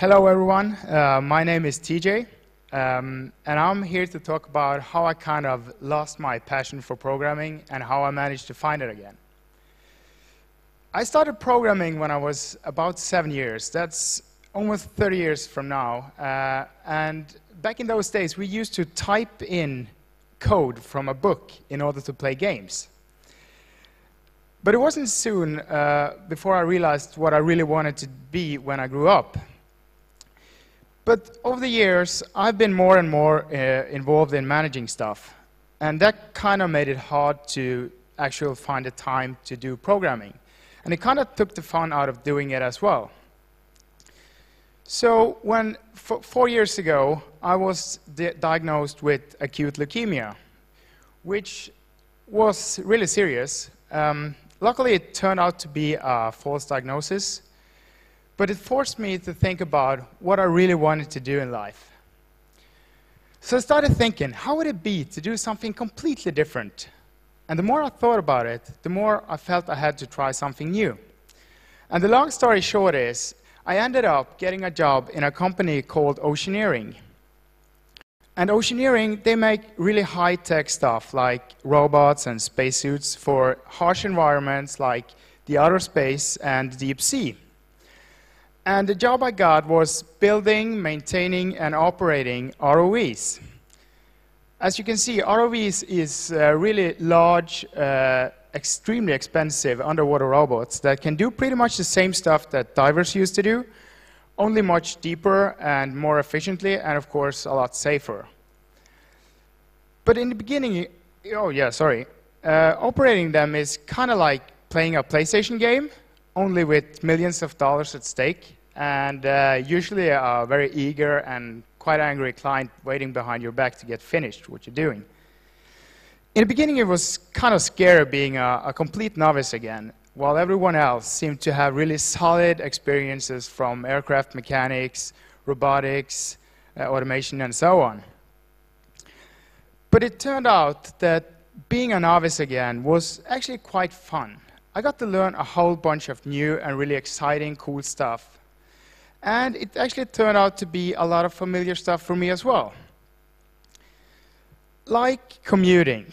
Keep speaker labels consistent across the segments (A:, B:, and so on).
A: Hello, everyone. Uh, my name is TJ, um, and I'm here to talk about how I kind of lost my passion for programming and how I managed to find it again. I started programming when I was about seven years. That's almost 30 years from now. Uh, and back in those days, we used to type in code from a book in order to play games. But it wasn't soon uh, before I realized what I really wanted to be when I grew up. But over the years, I've been more and more uh, involved in managing stuff. And that kind of made it hard to actually find the time to do programming. And it kind of took the fun out of doing it as well. So when, four years ago, I was di diagnosed with acute leukemia, which was really serious. Um, luckily, it turned out to be a false diagnosis, but it forced me to think about what I really wanted to do in life. So I started thinking, how would it be to do something completely different? And the more I thought about it, the more I felt I had to try something new. And the long story short is, I ended up getting a job in a company called Oceaneering. And Oceaneering, they make really high-tech stuff like robots and spacesuits for harsh environments like the outer space and deep sea. And the job I got was building, maintaining, and operating ROVs. As you can see, ROVs is uh, really large, uh, extremely expensive underwater robots that can do pretty much the same stuff that divers used to do, only much deeper and more efficiently, and of course, a lot safer. But in the beginning, oh yeah, sorry, uh, operating them is kind of like playing a PlayStation game, only with millions of dollars at stake, and uh, usually a very eager and quite angry client waiting behind your back to get finished what you're doing. In the beginning, it was kind of scary being a, a, complete novice again, while everyone else seemed to have really solid experiences from aircraft mechanics, robotics, uh, automation, and so on. But it turned out that being a novice again was actually quite fun. I got to learn a whole bunch of new and really exciting, cool stuff. And it actually turned out to be a lot of familiar stuff for me as well. Like commuting.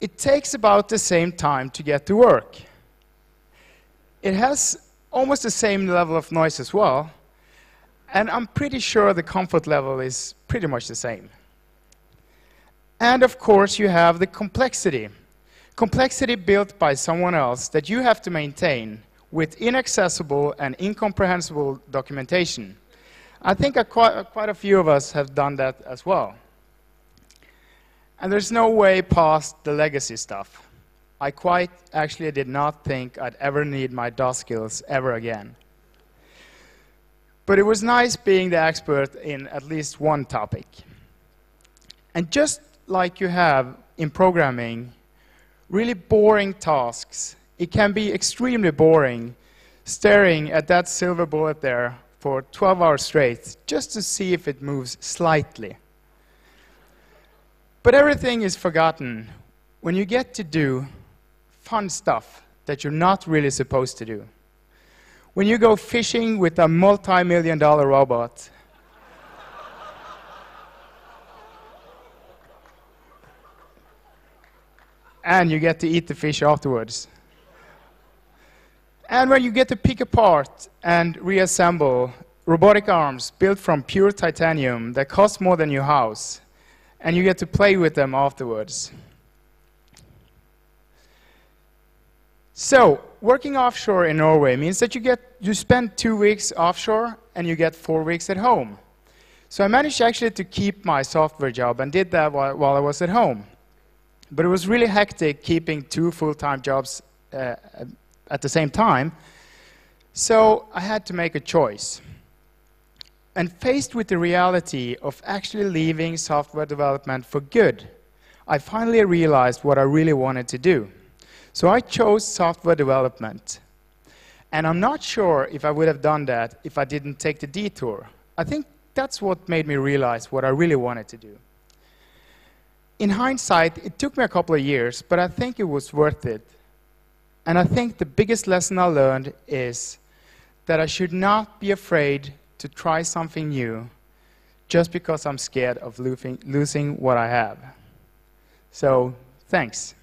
A: It takes about the same time to get to work. It has almost the same level of noise as well, and I'm pretty sure the comfort level is pretty much the same. And of course, you have the complexity. Complexity built by someone else that you have to maintain with inaccessible and incomprehensible documentation. I think a quite, quite a few of us have done that as well. And there's no way past the legacy stuff. I quite actually did not think I'd ever need my DOS skills ever again. But it was nice being the expert in at least one topic. And just like you have in programming, really boring tasks, it can be extremely boring staring at that silver bullet there for 12 hours straight just to see if it moves slightly. But everything is forgotten when you get to do fun stuff that you're not really supposed to do. When you go fishing with a multi-million dollar robot, and you get to eat the fish afterwards. And when you get to pick apart and reassemble robotic arms built from pure titanium that cost more than your house, and you get to play with them afterwards. So, working offshore in Norway means that you, get, you spend two weeks offshore and you get four weeks at home. So I managed actually to keep my software job and did that while, while I was at home. But it was really hectic keeping two full-time jobs uh, at the same time. So I had to make a choice. And faced with the reality of actually leaving software development for good, I finally realized what I really wanted to do. So I chose software development. And I'm not sure if I would have done that if I didn't take the detour. I think that's what made me realize what I really wanted to do in hindsight, it took me a couple of years, but I think it was worth it. And I think the biggest lesson I learned is that I should not be afraid to try something new just because I'm scared of losing, what I have. So, thanks.